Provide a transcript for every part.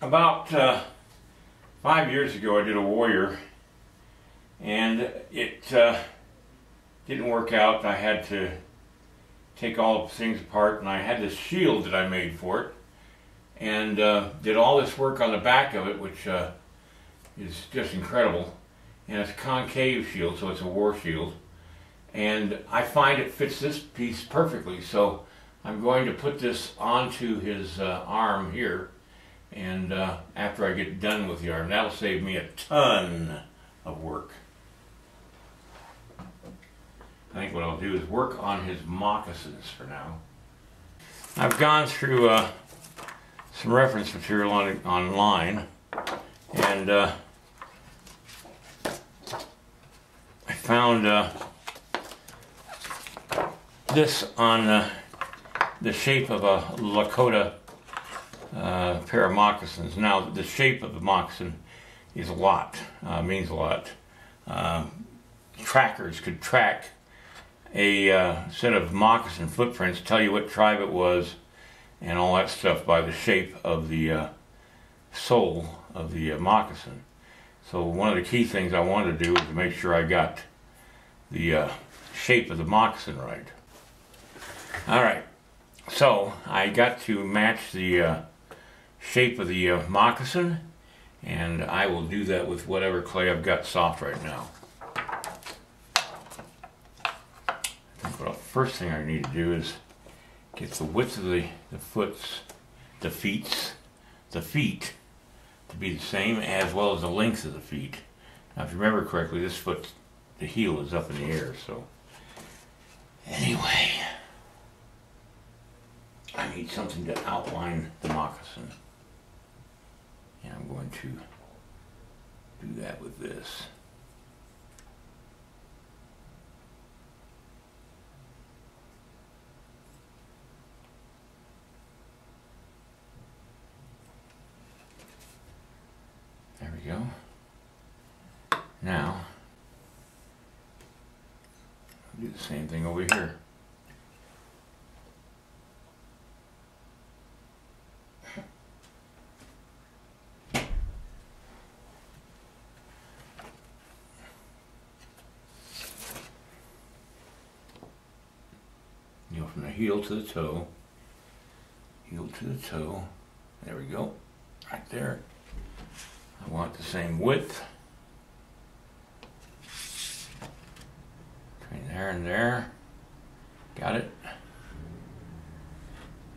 about uh, five years ago, I did a warrior, and it uh, didn't work out. I had to take all the things apart, and I had this shield that I made for it, and uh, did all this work on the back of it, which uh, is just incredible. And it's a concave shield, so it's a war shield. And I find it fits this piece perfectly, so I'm going to put this onto his uh, arm here and uh, after I get done with yarn. that'll save me a ton of work. I think what I'll do is work on his moccasins for now. I've gone through uh, some reference material on, online and uh, I found uh, this on uh, the shape of a Lakota uh, pair of moccasins. Now, the shape of the moccasin is a lot, uh, means a lot. Uh, trackers could track a uh, set of moccasin footprints, tell you what tribe it was, and all that stuff by the shape of the uh, sole of the uh, moccasin. So one of the key things I wanted to do was to make sure I got the shape of the moccasin right. All right, so I got to match the shape of the uh, moccasin and I will do that with whatever clay I've got soft right now. I think the first thing I need to do is get the width of the, the foots, the feet, the feet to be the same as well as the length of the feet. Now if you remember correctly, this foot, the heel is up in the air, so anyway, I need something to outline the moccasin. I'm going to do that with this. There we go. Now, do the same thing over here. from the heel to the toe, heel to the toe. There we go, right there. I want the same width. Between there and there. Got it.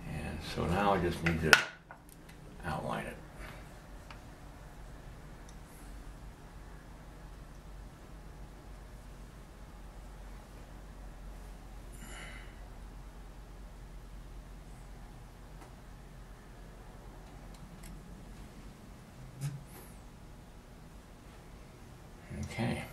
And so now I just need to outline it. Okay.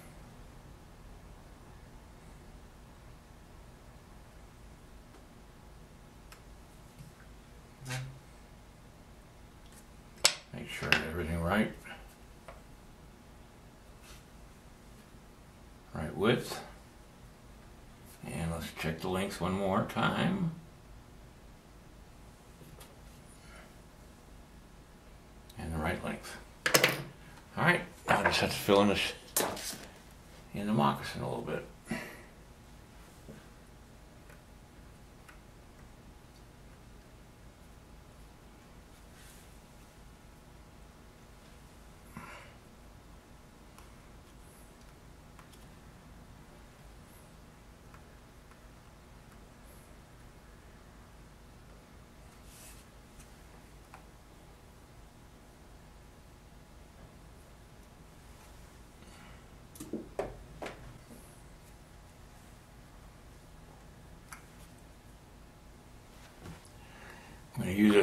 Make sure everything right. Right width. And let's check the length one more time. And the right length. All right, I just have to fill in this in the moccasin a little bit.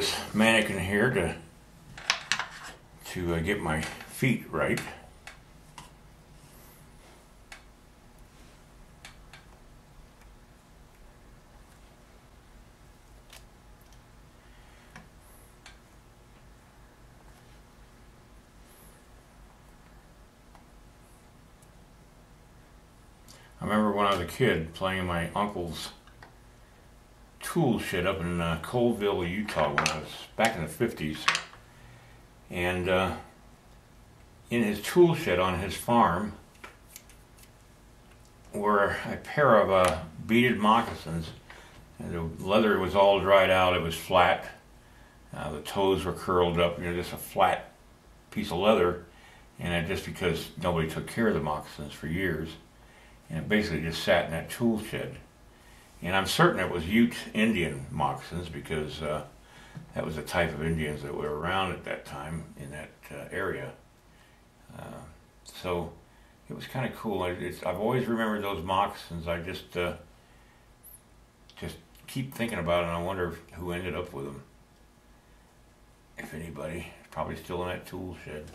This mannequin here to to uh, get my feet right. I remember when I was a kid playing in my uncle's tool shed up in uh, Coalville, Utah when I was back in the 50s. And uh, in his tool shed on his farm were a pair of uh, beaded moccasins. And the leather was all dried out, it was flat. Uh, the toes were curled up, you know, just a flat piece of leather. And just because nobody took care of the moccasins for years. And it basically just sat in that tool shed. And I'm certain it was Ute Indian moccasins because uh, that was the type of Indians that were around at that time in that uh, area. Uh, so it was kind of cool. It's, I've always remembered those moccasins. I just uh, just keep thinking about it, and I wonder who ended up with them. If anybody, probably still in that tool shed.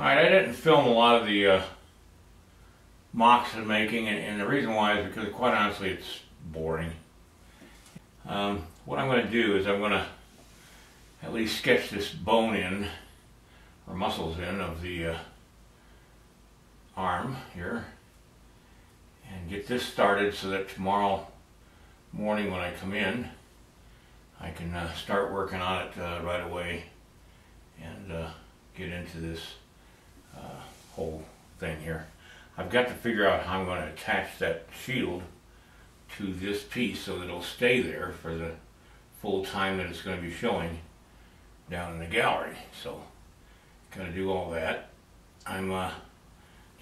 Alright, I didn't film a lot of the uh, moccasin making, and, and, the reason why is because, quite honestly, it's boring. Um, what I'm going to do is I'm going to at least sketch this bone in, or muscles in, of the uh, arm here, and get this started so that tomorrow morning when I come in, I can uh, start working on it uh, right away and uh, get into this uh, whole thing here. I've got to figure out how I'm going to attach that shield to this piece so that it'll stay there for the full time that it's going to be showing down in the gallery. So, going to do all that. I'm uh,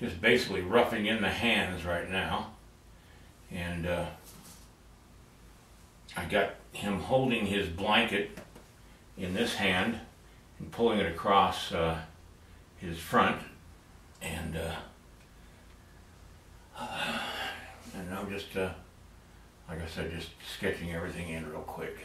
just basically roughing in the hands right now. And uh, I got him holding his blanket in this hand and pulling it across uh, his front. And uh, and I'm just uh, like I said just sketching everything in real quick.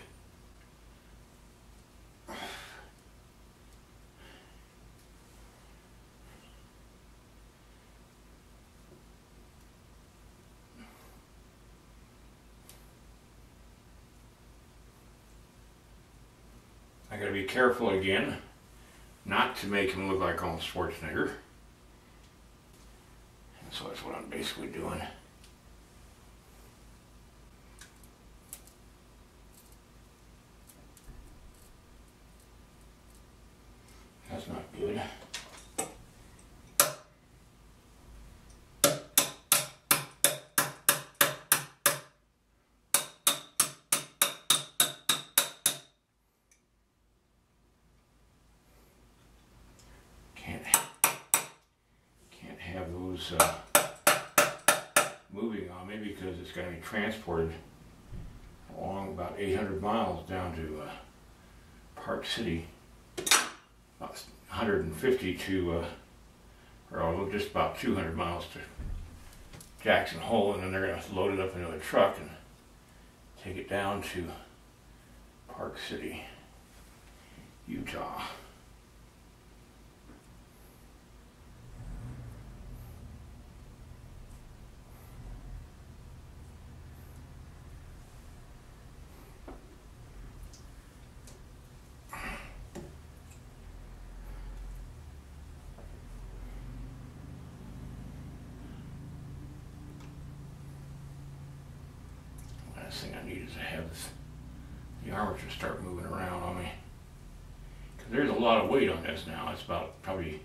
I gotta be careful again not to make him look like Arnold Schwarzenegger. And so that's what I'm basically doing. That's not good. Was uh, moving on me because it's going to be transported along about 800 miles down to uh, Park City, about 150 to, uh, or just about 200 miles to Jackson Hole, and then they're going to load it up into a truck and take it down to Park City, Utah. Thing I need is to have this, the armature start moving around on me. Because there's a lot of weight on this now. It's about probably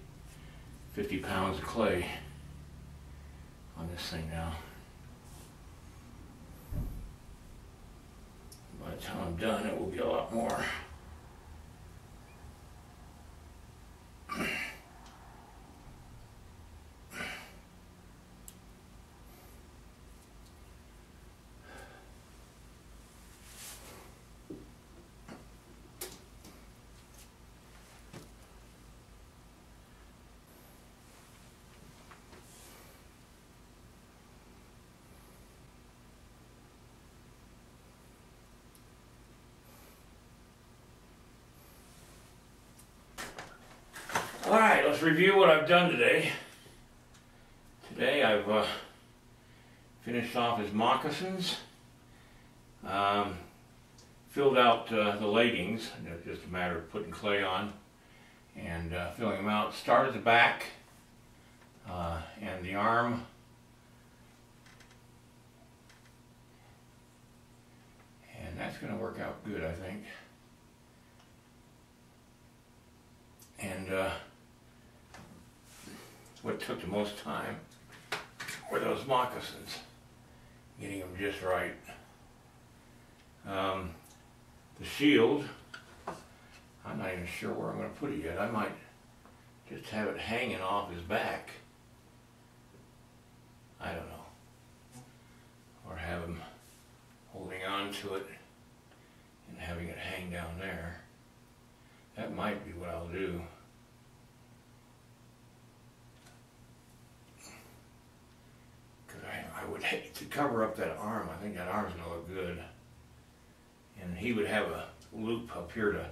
50 pounds of clay on this thing now. By the time I'm done, it will be a lot more. All right, let's review what I've done today. Today I've uh, finished off his moccasins, um, filled out uh, the leggings, just a matter of putting clay on and uh, filling them out. Started the back uh, and the arm. And that's going to work out good, I think. And uh, what took the most time were those moccasins, getting them just right. Um, the shield, I'm not even sure where I'm going to put it yet. I might just have it hanging off his back. I don't know. Or have him holding on to it and having it hang down there. That might be what I'll do. would hate to cover up that arm. I think that arm's gonna look good. And he would have a loop up here to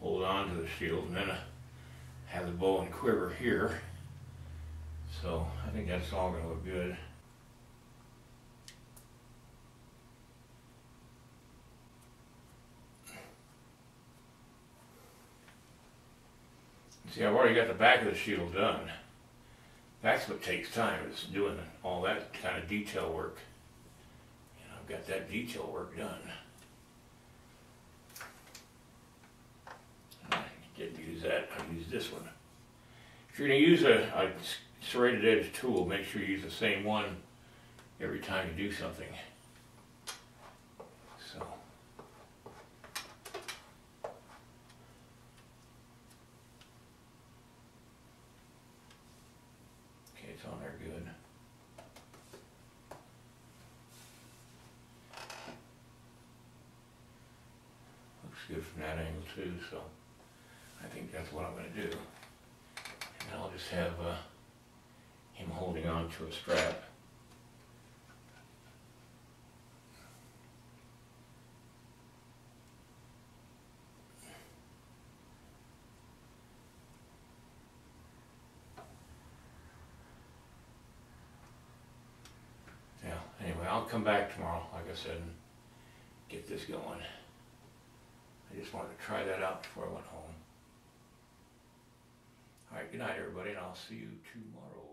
hold on to the shield and then a have the bow and quiver here. So I think that's all gonna look good. See, I've already got the back of the shield done. That's what takes time, is doing all that kind of detail work. And I've got that detail work done. I didn't use that, I used this one. If you're gonna use a, a serrated edge tool, make sure you use the same one every time you do something. So. Okay, it's on there good. Looks good from that angle too, so I think that's what I'm gonna do. And I'll just have, uh, him a strap. Yeah, anyway, I'll come back tomorrow, like I said, and get this going. I just wanted to try that out before I went home. All right, good night, everybody, and I'll see you tomorrow.